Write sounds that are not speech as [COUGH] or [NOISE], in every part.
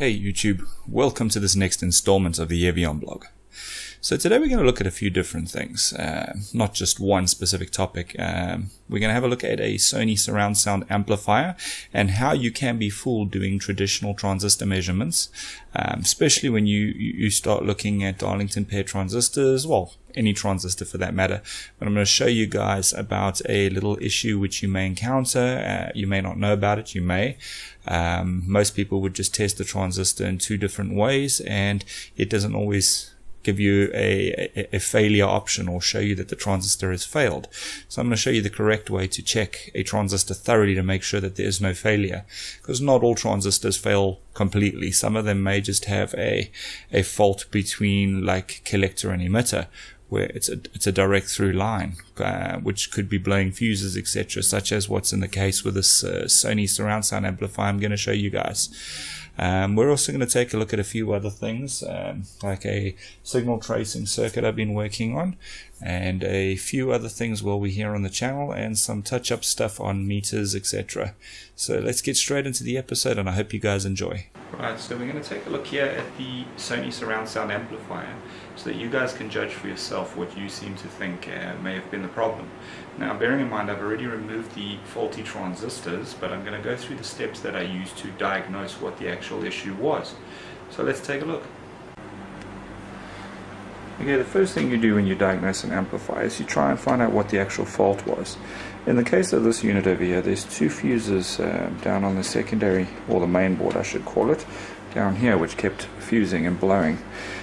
Hey YouTube, welcome to this next installment of the Evian blog. So today we're going to look at a few different things, uh, not just one specific topic. Um, we're going to have a look at a Sony surround sound amplifier and how you can be fooled doing traditional transistor measurements, um, especially when you, you start looking at Darlington pair transistors, well, any transistor for that matter. But I'm going to show you guys about a little issue which you may encounter. Uh, you may not know about it, you may. Um, most people would just test the transistor in two different ways and it doesn't always give you a, a, a, failure option or show you that the transistor has failed. So I'm going to show you the correct way to check a transistor thoroughly to make sure that there is no failure. Because not all transistors fail completely. Some of them may just have a, a fault between like collector and emitter where it's a, it's a direct through line, uh, which could be blowing fuses, etc., such as what's in the case with this uh, Sony surround sound amplifier I'm going to show you guys. Um, we're also going to take a look at a few other things, um, like a signal tracing circuit I've been working on, and a few other things while we're here on the channel, and some touch-up stuff on meters, etc. So let's get straight into the episode, and I hope you guys enjoy. Right, so we're going to take a look here at the Sony surround sound amplifier, so that you guys can judge for yourself what you seem to think uh, may have been the problem. Now bearing in mind I've already removed the faulty transistors but I'm going to go through the steps that I used to diagnose what the actual issue was. So let's take a look. Okay, the first thing you do when you diagnose an amplifier is you try and find out what the actual fault was. In the case of this unit over here, there's two fuses uh, down on the secondary, or the main board I should call it, down here which kept fusing and blowing.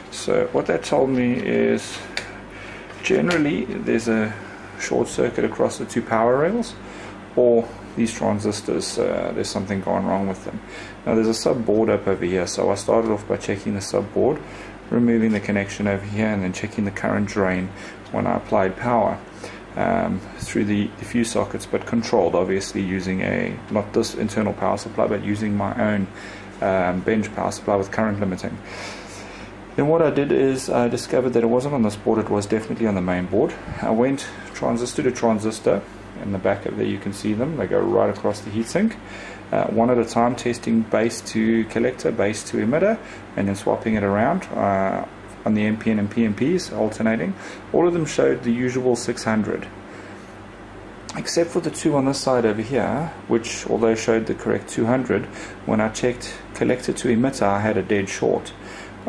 So what that told me is generally there's a short circuit across the two power rails or these transistors uh, there's something gone wrong with them. Now there's a sub board up over here so I started off by checking the sub board removing the connection over here and then checking the current drain when I applied power um, through the, the fuse sockets but controlled obviously using a not this internal power supply but using my own um, bench power supply with current limiting then what I did is I discovered that it wasn't on this board, it was definitely on the main board. I went transistor to transistor. In the back of there you can see them, they go right across the heatsink. Uh, one at a time testing base to collector, base to emitter, and then swapping it around uh, on the NPN and PNPs, alternating. All of them showed the usual 600 except for the two on this side over here, which although showed the correct 200, when I checked collector to emitter I had a dead short.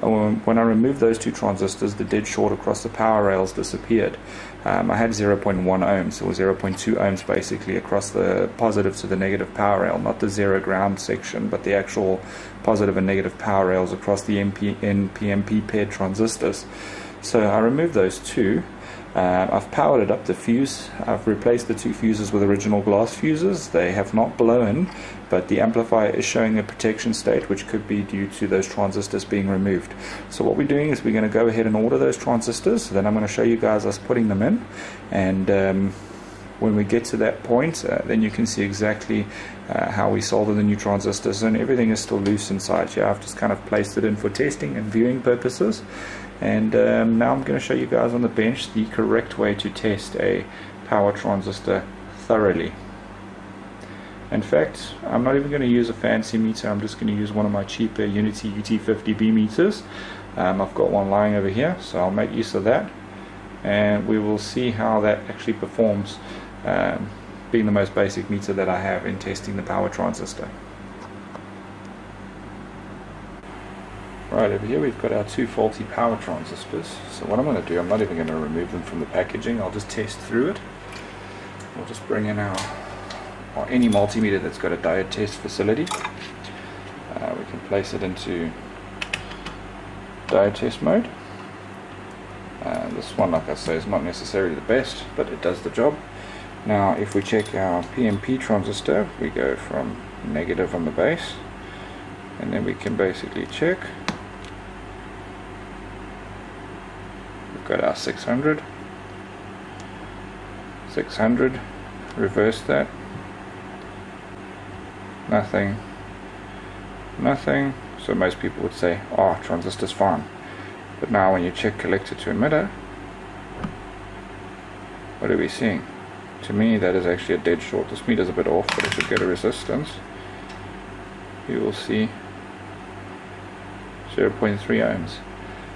Um, when I removed those two transistors, the dead short across the power rails disappeared. Um, I had 0.1 ohms, or 0.2 ohms basically across the positive to the negative power rail, not the zero ground section, but the actual positive and negative power rails across the MP, NPMP paired transistors. So I removed those two. Uh, I've powered it up the fuse. I've replaced the two fuses with original glass fuses. They have not blown, but the amplifier is showing a protection state which could be due to those transistors being removed. So what we're doing is we're going to go ahead and order those transistors then I'm going to show you guys us putting them in and um, when we get to that point uh, then you can see exactly uh, how we solder the new transistors and everything is still loose inside here. I've just kind of placed it in for testing and viewing purposes and um, now I'm going to show you guys on the bench the correct way to test a power transistor thoroughly. In fact, I'm not even going to use a fancy meter, I'm just going to use one of my cheaper UNI-T UT50B meters. Um, I've got one lying over here, so I'll make use of that. And we will see how that actually performs, um, being the most basic meter that I have in testing the power transistor. Right, over here we've got our two faulty power transistors. So what I'm going to do, I'm not even going to remove them from the packaging, I'll just test through it. We'll just bring in our or any multimeter that's got a diode test facility. Uh, we can place it into diode test mode. Uh, this one, like I say, is not necessarily the best, but it does the job. Now, if we check our PNP transistor, we go from negative on the base, and then we can basically check. Got our 600, 600, reverse that, nothing, nothing. So most people would say, oh, transistor's fine. But now when you check collector to emitter, what are we seeing? To me that is actually a dead short. This meter's a bit off, but it should get a resistance. You will see 0.3 ohms.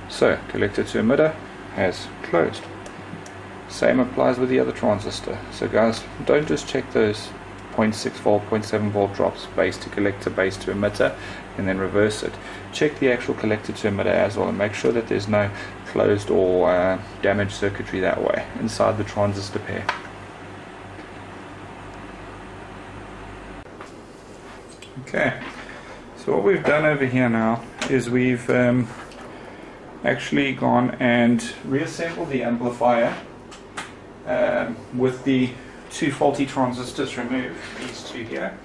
So collector to emitter has closed. Same applies with the other transistor. So guys, don't just check those 0.6 volt, 0.7 volt drops base to collector, base to emitter, and then reverse it. Check the actual collector to emitter as well and make sure that there's no closed or uh, damaged circuitry that way inside the transistor pair. Okay, so what we've done over here now is we've um, actually gone and reassembled the amplifier um, with the two faulty transistors removed, these two here,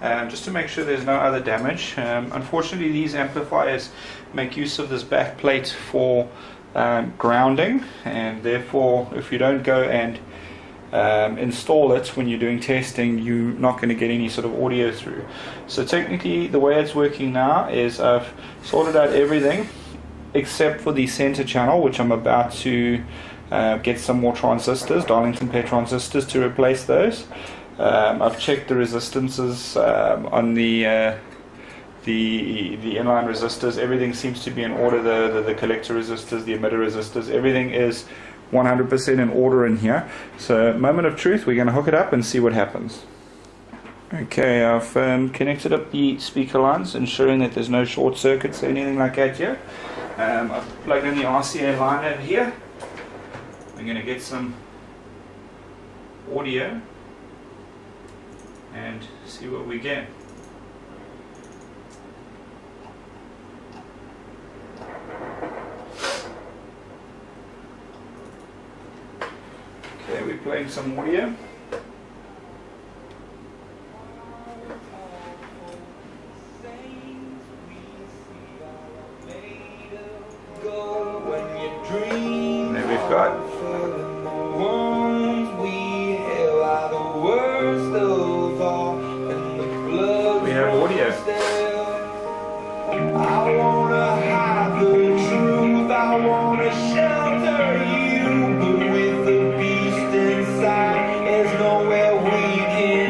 um, just to make sure there's no other damage. Um, unfortunately, these amplifiers make use of this back plate for um, grounding, and therefore, if you don't go and um, install it when you're doing testing, you're not going to get any sort of audio through. So technically, the way it's working now is I've sorted out everything except for the center channel, which I'm about to uh, get some more transistors, Darlington pair transistors, to replace those. Um, I've checked the resistances um, on the uh, the the inline resistors. Everything seems to be in order. The, the, the collector resistors, the emitter resistors, everything is 100% in order in here. So, moment of truth. We're going to hook it up and see what happens. Okay, I've um, connected up the speaker lines, ensuring that there's no short circuits or anything like that here. Um, I've plugged in the RCA line over here. I'm going to get some audio and see what we get. Okay, we're playing some audio.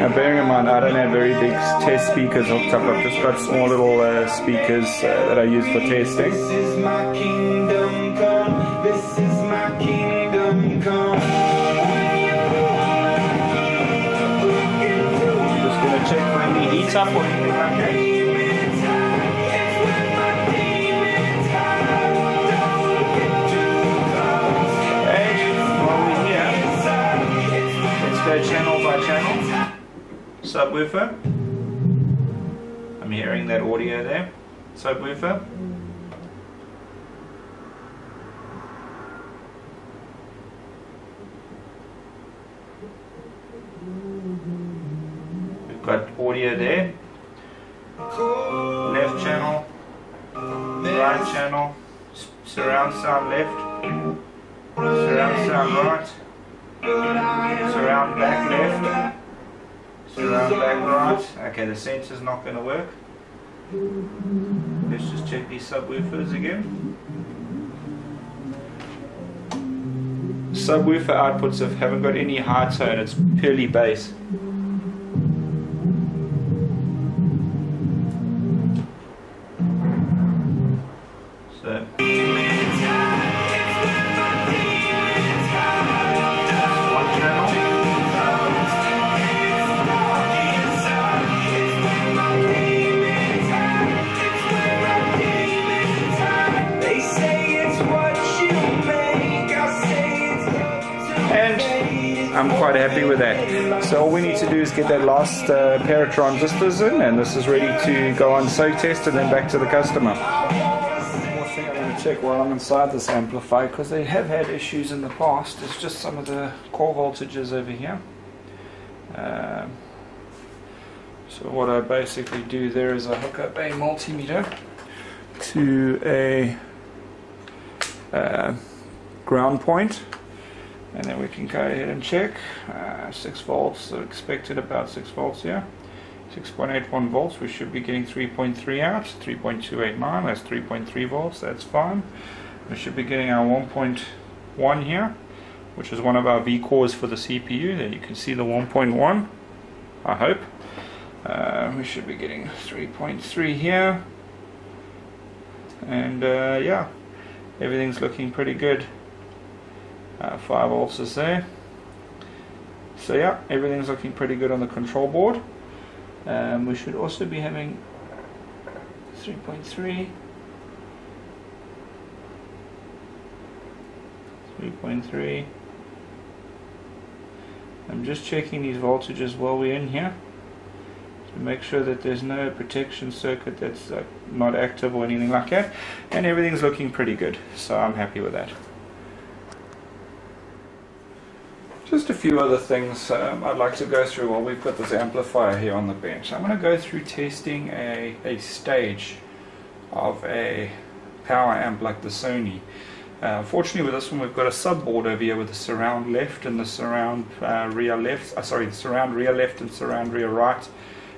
Now bearing in mind I don't have very big test speakers hooked up, I've just got small little uh, speakers uh, that I use for testing. This is my kingdom come. This is my kingdom come. Just gonna check for any heat up Subwoofer. I'm hearing that audio there. Subwoofer. We've got audio there. Left channel, right channel, surround sound left, surround sound right, surround back left, back right. Okay, the sensor's not going to work. Let's just check these subwoofers again. Subwoofer outputs have, haven't got any high tone, it's purely bass. So all we need to do is get that last uh, pair of transistors in and this is ready to go on soak test and then back to the customer. One thing I'm going to check while I'm inside this amplifier because they have had issues in the past. It's just some of the core voltages over here. Um, so what I basically do there is I hook up a multimeter to a uh, ground point and then we can go ahead and check. Uh, 6 volts so expected about 6 volts here. 6.81 volts we should be getting 3.3 out. 3.289 that's 3.3 volts that's fine. We should be getting our 1.1 here which is one of our V cores for the CPU there you can see the 1.1 I hope. Uh, we should be getting 3.3 here. And uh, yeah everything's looking pretty good uh, 5 volts is there. So yeah everything's looking pretty good on the control board. Um, we should also be having 3.3 3.3 I'm just checking these voltages while we're in here to make sure that there's no protection circuit that's uh, not active or anything like that. And everything's looking pretty good so I'm happy with that just a few other things um, I'd like to go through while we've got this amplifier here on the bench. I'm going to go through testing a, a stage of a power amp like the Sony. Uh, fortunately with this one we've got a subboard over here with the surround left and the surround uh, rear left, uh, sorry, the surround rear left and surround rear right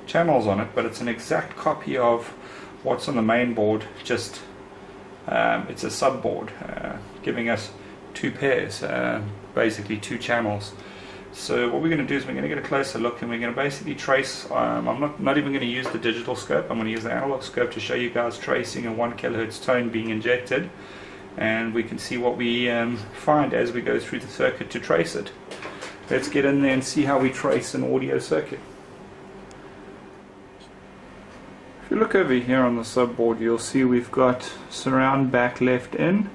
channels on it, but it's an exact copy of what's on the main board, just um, it's a subboard uh, giving us two pairs, uh, basically two channels. So what we're going to do is we're going to get a closer look and we're going to basically trace, um, I'm not, not even going to use the digital scope, I'm going to use the analog scope to show you guys tracing a 1 kilohertz tone being injected and we can see what we um, find as we go through the circuit to trace it. Let's get in there and see how we trace an audio circuit. If you look over here on the subboard you'll see we've got surround back left in,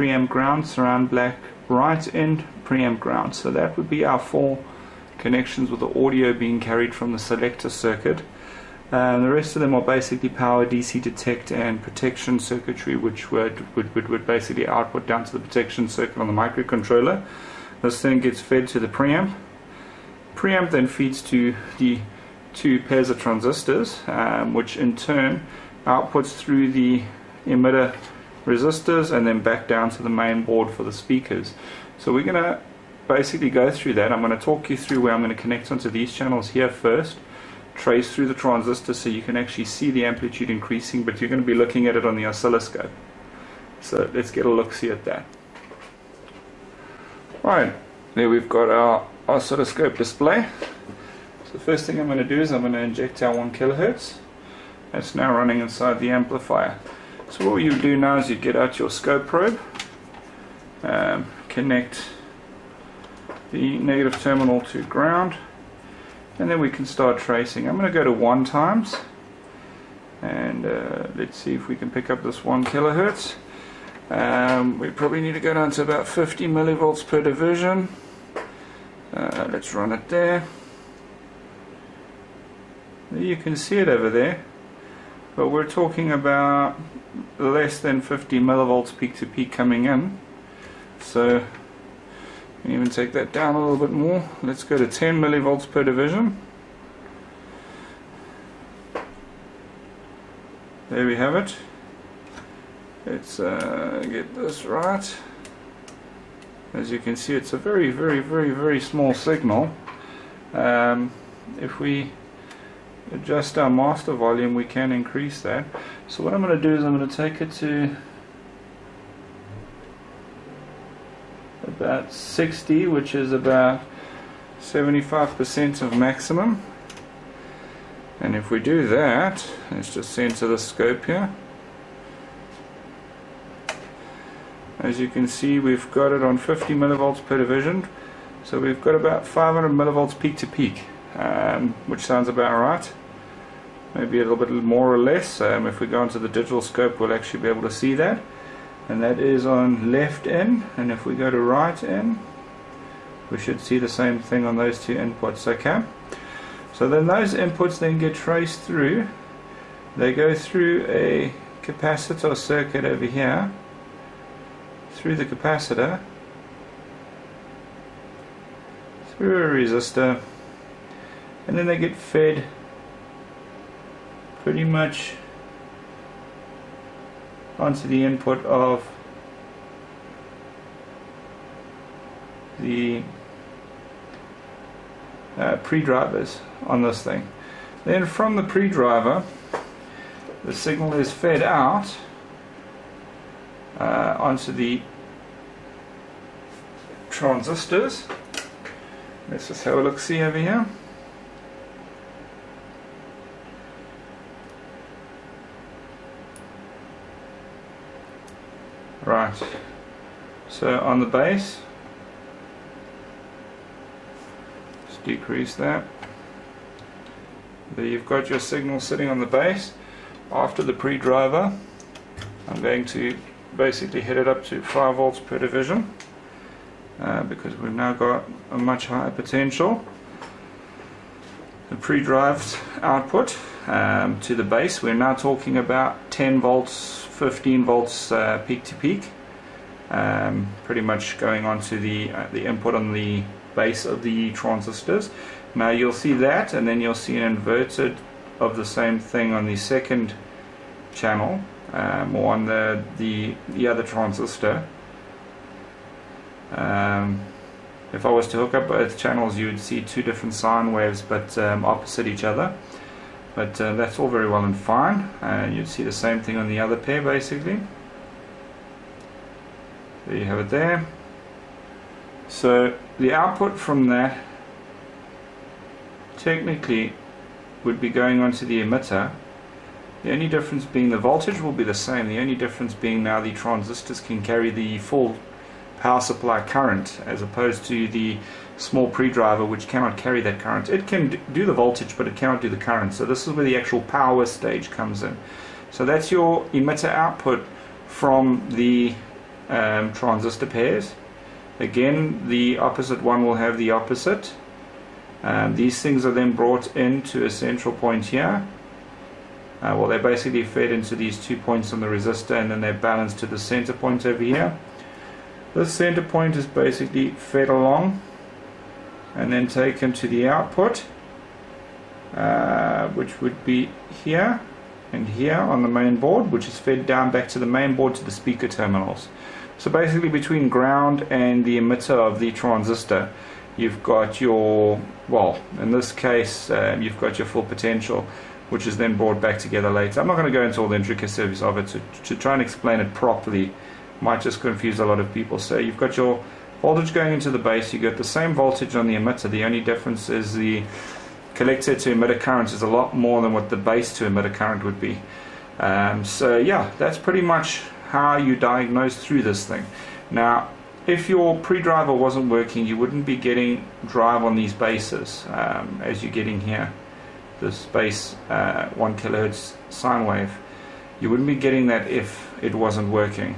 preamp ground, surround black right end, preamp ground. So that would be our four connections with the audio being carried from the selector circuit. Um, the rest of them are basically power, DC detect, and protection circuitry, which would, would, would, would basically output down to the protection circuit on the microcontroller. This then gets fed to the preamp. Preamp then feeds to the two pairs of transistors, um, which in turn outputs through the emitter resistors and then back down to the main board for the speakers. So we're going to basically go through that. I'm going to talk you through where I'm going to connect onto these channels here first trace through the transistor so you can actually see the amplitude increasing but you're going to be looking at it on the oscilloscope. So let's get a look see at that. Right there we've got our oscilloscope display. So the first thing I'm going to do is I'm going to inject our 1 kilohertz. That's now running inside the amplifier so what you do now is you get out your scope probe um, connect the negative terminal to ground and then we can start tracing. I'm going to go to 1 times and uh, let's see if we can pick up this 1 kilohertz. Um, we probably need to go down to about 50 millivolts per division. Uh, let's run it there. You can see it over there, but we're talking about less than 50 millivolts peak to peak coming in. So even take that down a little bit more. Let's go to 10 millivolts per division. There we have it. Let's uh, get this right. As you can see, it's a very, very, very, very small signal. Um, if we adjust our master volume, we can increase that. So what I'm going to do is I'm going to take it to about 60 which is about 75% of maximum. And if we do that let's just center the scope here. As you can see we've got it on 50 millivolts per division. So we've got about 500 millivolts peak to peak um, which sounds about right maybe a little bit more or less. Um, if we go into the digital scope we'll actually be able to see that. And that is on left in and if we go to right in we should see the same thing on those two inputs. Okay. So then those inputs then get traced through. They go through a capacitor circuit over here. Through the capacitor. Through a resistor. And then they get fed pretty much onto the input of the uh, pre-drivers on this thing. Then from the pre-driver the signal is fed out uh, onto the transistors. Let's just have a look see over here. Right. So on the base, just decrease that. There you've got your signal sitting on the base. After the pre-driver, I'm going to basically hit it up to 5 volts per division uh, because we've now got a much higher potential. The pre-drived output um, to the base, we're now talking about 10 volts, 15 volts uh, peak to peak. Um, pretty much going on to the, uh, the input on the base of the transistors. Now you'll see that and then you'll see an inverted of the same thing on the second channel um, or on the, the, the other transistor. Um, if I was to hook up both channels you would see two different sine waves but um, opposite each other but uh, that's all very well and fine uh, you'd see the same thing on the other pair basically there you have it there. So the output from that technically would be going onto the emitter. The only difference being the voltage will be the same. The only difference being now the transistors can carry the full power supply current as opposed to the small pre-driver which cannot carry that current. It can do the voltage but it cannot do the current. So this is where the actual power stage comes in. So that's your emitter output from the um, transistor pairs again the opposite one will have the opposite um, these things are then brought into a central point here. Uh, well, they're basically fed into these two points on the resistor and then they're balanced to the center point over here. This center point is basically fed along and then taken to the output, uh, which would be here and here on the main board, which is fed down back to the main board to the speaker terminals. So basically between ground and the emitter of the transistor, you've got your, well, in this case, um, you've got your full potential, which is then brought back together later. I'm not going to go into all the intricacies of it to, to try and explain it properly. Might just confuse a lot of people. So you've got your voltage going into the base, you get the same voltage on the emitter. The only difference is the collector to emitter current is a lot more than what the base to emitter current would be. Um, so yeah, that's pretty much how you diagnose through this thing. Now, if your pre-driver wasn't working, you wouldn't be getting drive on these bases um, as you're getting here. This base uh, 1 kilohertz sine wave. You wouldn't be getting that if it wasn't working.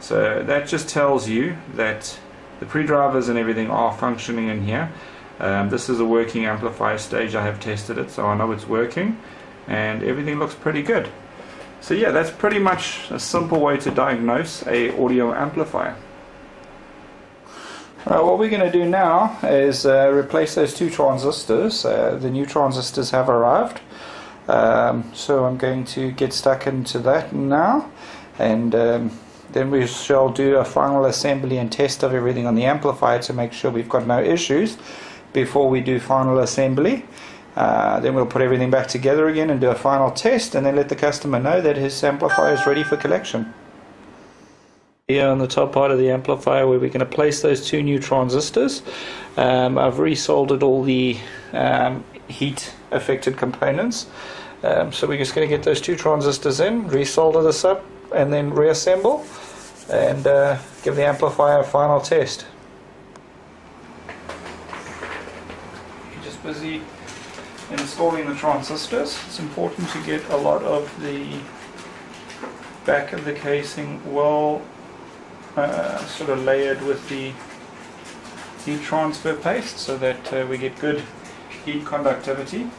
So that just tells you that the pre-drivers and everything are functioning in here. Um, this is a working amplifier stage. I have tested it, so I know it's working, and everything looks pretty good. So yeah, that's pretty much a simple way to diagnose a audio amplifier. Uh, what we're going to do now is uh, replace those two transistors. Uh, the new transistors have arrived. Um, so I'm going to get stuck into that now and um, then we shall do a final assembly and test of everything on the amplifier to make sure we've got no issues before we do final assembly. Uh, then we'll put everything back together again and do a final test and then let the customer know that his amplifier is ready for collection here on the top part of the amplifier where we're going to place those two new transistors. Um, I've resoldered all the um, heat affected components. Um, so we're just going to get those two transistors in, resolder this up, and then reassemble and uh, give the amplifier a final test. You're just busy installing the transistors. It's important to get a lot of the back of the casing well uh, sort of layered with the heat transfer paste so that uh, we get good heat conductivity.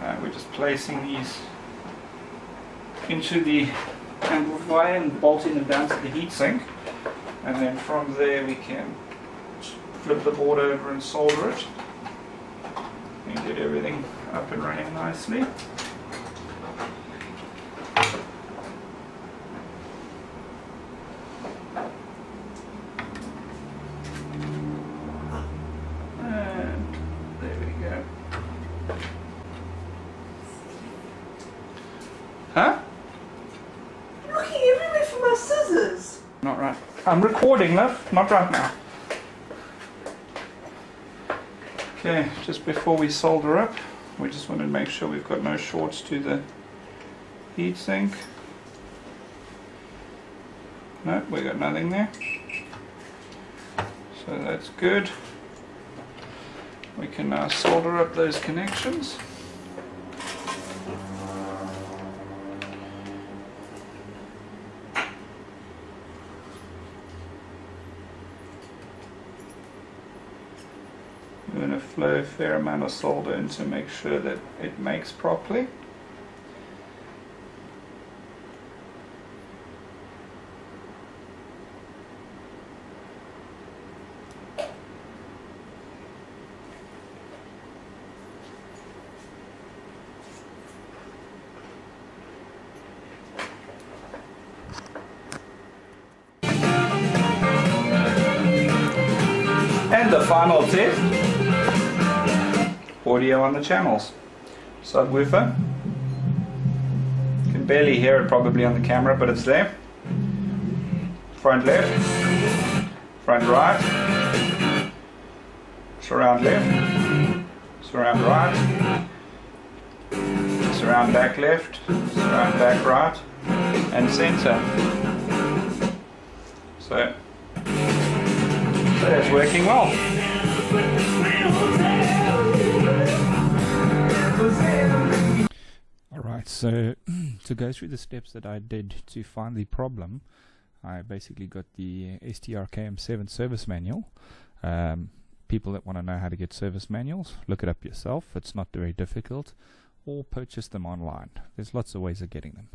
Uh, we're just placing these into the amplifier and bolting them down to the heatsink and then from there we can flip the board over and solder it and get everything up and running nicely. And there we go. Huh? I'm looking everywhere for my scissors. Not right. I'm recording, love. Not right now. Okay, just before we solder up, we just want to make sure we've got no shorts to the heatsink. No, we got nothing there. So that's good. We can now solder up those connections. Going to flow a fair amount of solder in to make sure that it makes properly. Audio on the channels. Subwoofer. You can barely hear it probably on the camera, but it's there. Front left, front right, surround left, surround right, surround back left, surround back right, and center. So that's working well. Alright, so [CLEARS THROAT] to go through the steps that I did to find the problem, I basically got the STRKM7 service manual. Um, people that want to know how to get service manuals, look it up yourself. It's not very difficult. Or purchase them online. There's lots of ways of getting them.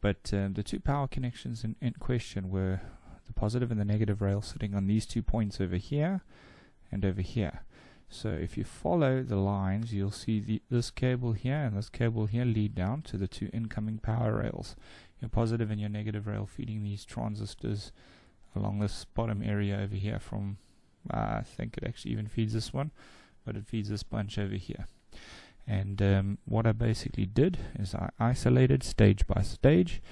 But um, the two power connections in, in question were the positive and the negative rail sitting on these two points over here and over here. So if you follow the lines, you'll see the, this cable here and this cable here lead down to the two incoming power rails. Your positive and your negative rail feeding these transistors along this bottom area over here from, uh, I think it actually even feeds this one, but it feeds this bunch over here. And um, what I basically did is I isolated stage by stage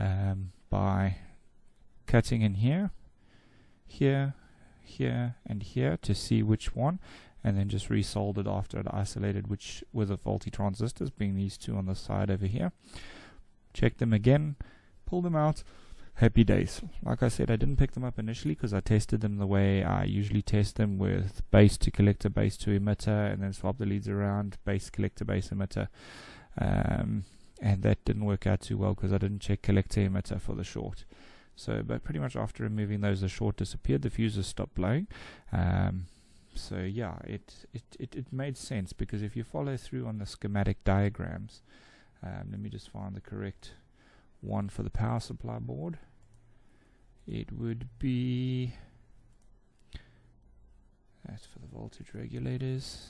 um, by cutting in here, here, here, and here to see which one, and then just resoldered after it isolated which were the faulty transistors, being these two on the side over here. Check them again, pull them out. Happy days. Like I said, I didn't pick them up initially because I tested them the way I usually test them with base to collector, base to emitter, and then swap the leads around, base collector, base emitter. Um, and that didn't work out too well because I didn't check collector emitter for the short. So, but pretty much after removing those, the short disappeared, the fuses stopped blowing. Um, so yeah, it, it, it, it made sense because if you follow through on the schematic diagrams, um, let me just find the correct one for the power supply board. It would be that's for the voltage regulators.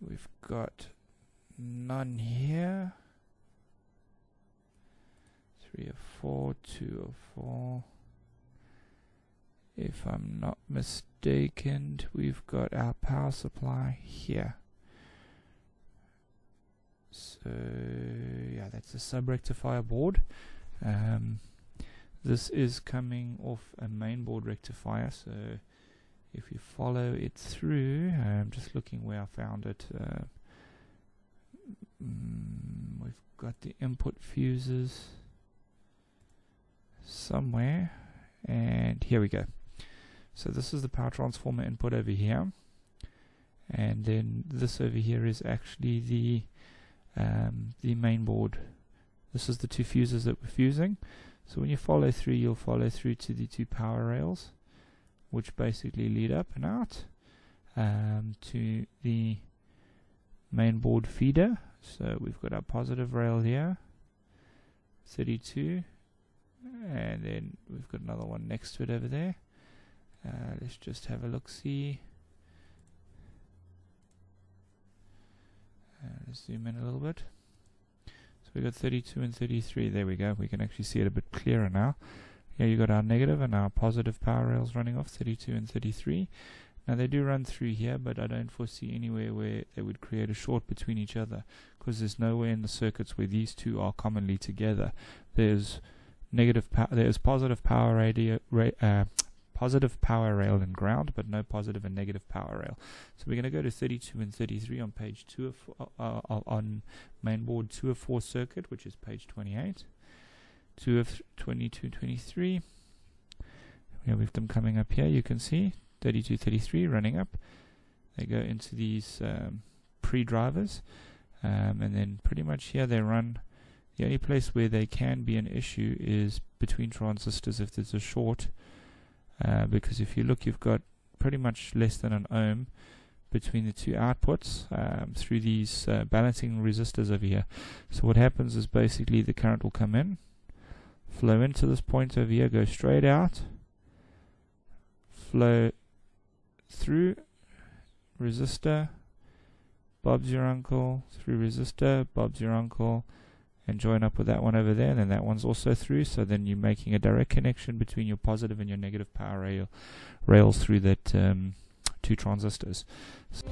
We've got none here. Three of four, two of four. If I'm not mistaken, we've got our power supply here. So yeah, that's a sub-rectifier board. Um, this is coming off a mainboard rectifier, so if you follow it through, I'm just looking where I found it. Uh, mm, we've got the input fuses somewhere, and here we go. So this is the power transformer input over here, and then this over here is actually the um, the main board. This is the two fuses that we're fusing. So when you follow through, you'll follow through to the two power rails, which basically lead up and out um, to the main board feeder. So we've got our positive rail here, 32, and then we've got another one next to it over there. Uh, let's just have a look see. Uh, let's zoom in a little bit. So we got 32 and 33. There we go. We can actually see it a bit clearer now. Here you got our negative and our positive power rails running off 32 and 33. Now they do run through here, but I don't foresee anywhere where they would create a short between each other because there's nowhere in the circuits where these two are commonly together. There's negative power. There's positive power radio. Ra uh, positive power rail and ground, but no positive and negative power rail. So we're going to go to 32 and 33 on page 2 of, uh, uh, on mainboard 2 of 4 circuit, which is page 28. two of 2223. Yeah, we've them coming up here. You can see 32, 33 running up. They go into these um, pre-drivers, um, and then pretty much here they run. The only place where they can be an issue is between transistors if there's a short, uh, because if you look, you've got pretty much less than an ohm between the two outputs um, through these uh, balancing resistors over here. So what happens is basically the current will come in, flow into this point over here, go straight out, flow through resistor, Bob's your uncle, through resistor, Bob's your uncle, and join up with that one over there, and then that one's also through, so then you're making a direct connection between your positive and your negative power rail, rails through that um, two transistors. So